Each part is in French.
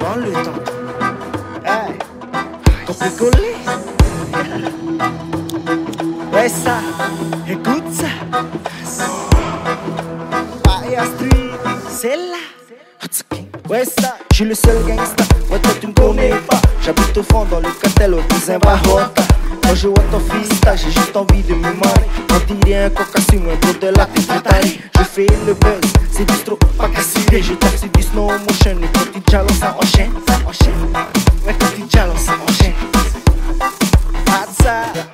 Dans le temps. Hey. Ouais. Écoute ça. Street. C'est là? Ouais, ça. Je suis le seul gangsta. Ouais, toi, tu me connais pas. J'habite au fond dans le cartel au Desembarrota. Quand je vois ton freestyle, j'ai juste envie de me marier. On dirait un coca sur moi, gros de la tête Je fais le buzz, c'est distro, pas cassé. Je taxe du snow motion, et quand tu ça enchaîne, ça enchaîne. Ouais, quand tu ça enchaîne. Pas.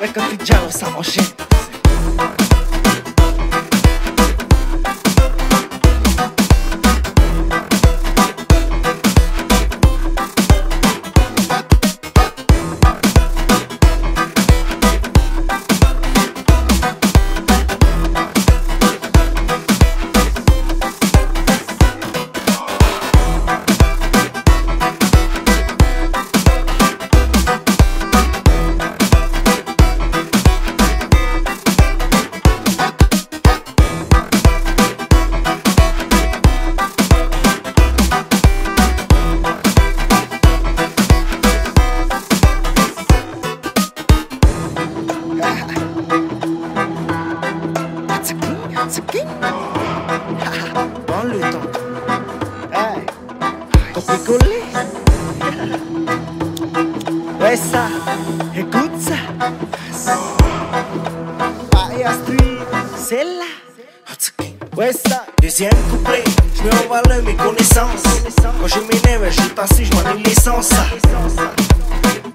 Ouais, quand tu jalons, ça Dans le temps. Hey. Ouais, ça. Écoute ça. C'est là. Ça. Deuxième couplet. Je mets en valeur mes connaissances. Quand je m'énerve, je t'assure, je m'en l'essence.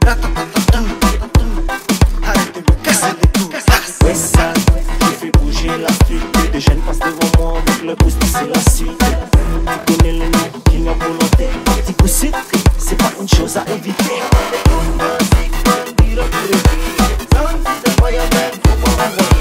Ratatatou. I'm